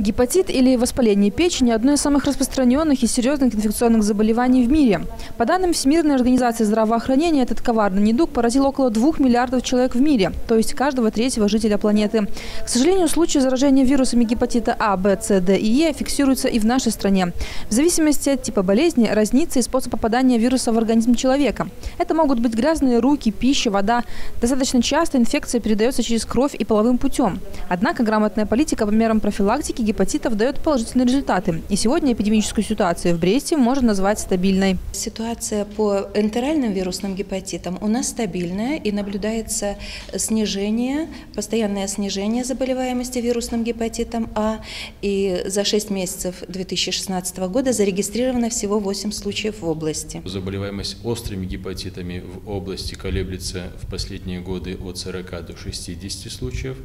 Гепатит или воспаление печени – одно из самых распространенных и серьезных инфекционных заболеваний в мире. По данным Всемирной организации здравоохранения, этот коварный недуг поразил около двух миллиардов человек в мире, то есть каждого третьего жителя планеты. К сожалению, случаи заражения вирусами гепатита А, Б, С, Д и Е фиксируются и в нашей стране. В зависимости от типа болезни разнится и способ попадания вируса в организм человека. Это могут быть грязные руки, пища, вода. Достаточно часто инфекция передается через кровь и половым путем. Однако грамотная политика по мерам профилактики гепатитов дает положительные результаты. И сегодня эпидемическую ситуацию в Бресте можно назвать стабильной. Ситуация по энтеральным вирусным гепатитам у нас стабильная и наблюдается снижение, постоянное снижение заболеваемости вирусным гепатитом А. И за 6 месяцев 2016 года зарегистрировано всего 8 случаев в области. Заболеваемость острыми гепатитами в области колеблется в последние годы от 40 до 60 случаев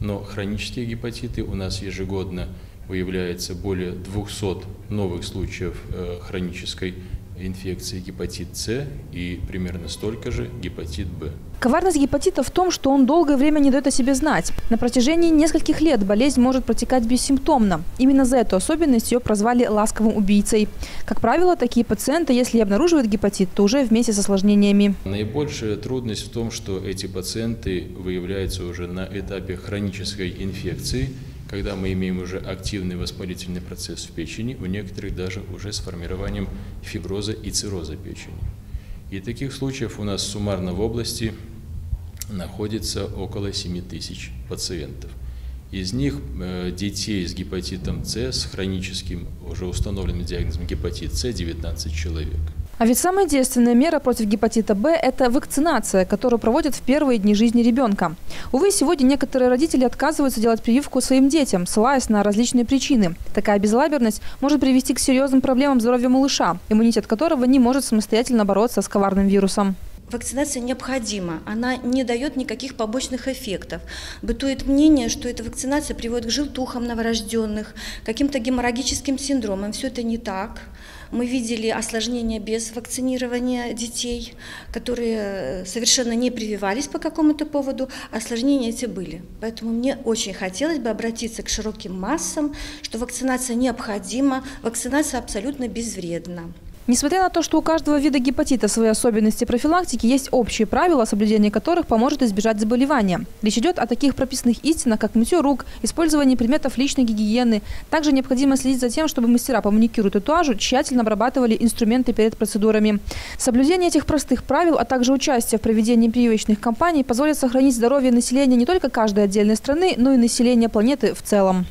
но хронические гепатиты у нас ежегодно выявляется более 200 новых случаев э, хронической инфекции гепатит С и примерно столько же гепатит Б. Коварность гепатита в том, что он долгое время не дает о себе знать. На протяжении нескольких лет болезнь может протекать бессимптомно. Именно за эту особенность ее прозвали ласковым убийцей. Как правило, такие пациенты, если обнаруживают гепатит, то уже вместе с осложнениями. Наибольшая трудность в том, что эти пациенты выявляются уже на этапе хронической инфекции, когда мы имеем уже активный воспалительный процесс в печени, у некоторых даже уже с формированием фиброза и цирроза печени. И таких случаев у нас суммарно в области находится около 7 тысяч пациентов. Из них э, детей с гепатитом С, с хроническим уже установленным диагнозом гепатит С 19 человек. А ведь самая действенная мера против гепатита Б – это вакцинация, которую проводят в первые дни жизни ребенка. Увы, сегодня некоторые родители отказываются делать прививку своим детям, ссылаясь на различные причины. Такая безлаберность может привести к серьезным проблемам здоровья малыша, иммунитет которого не может самостоятельно бороться с коварным вирусом. Вакцинация необходима, она не дает никаких побочных эффектов. Бытует мнение, что эта вакцинация приводит к желтухам новорожденных, каким-то геморрагическим синдромам. Все это не так. Мы видели осложнения без вакцинирования детей, которые совершенно не прививались по какому-то поводу, осложнения эти были. Поэтому мне очень хотелось бы обратиться к широким массам, что вакцинация необходима, вакцинация абсолютно безвредна. Несмотря на то, что у каждого вида гепатита свои особенности профилактики, есть общие правила, соблюдение которых поможет избежать заболевания. Речь идет о таких прописанных истинах, как мытье рук, использование предметов личной гигиены. Также необходимо следить за тем, чтобы мастера по маникюру и татуажу тщательно обрабатывали инструменты перед процедурами. Соблюдение этих простых правил, а также участие в проведении прививочных кампаний позволит сохранить здоровье населения не только каждой отдельной страны, но и населения планеты в целом.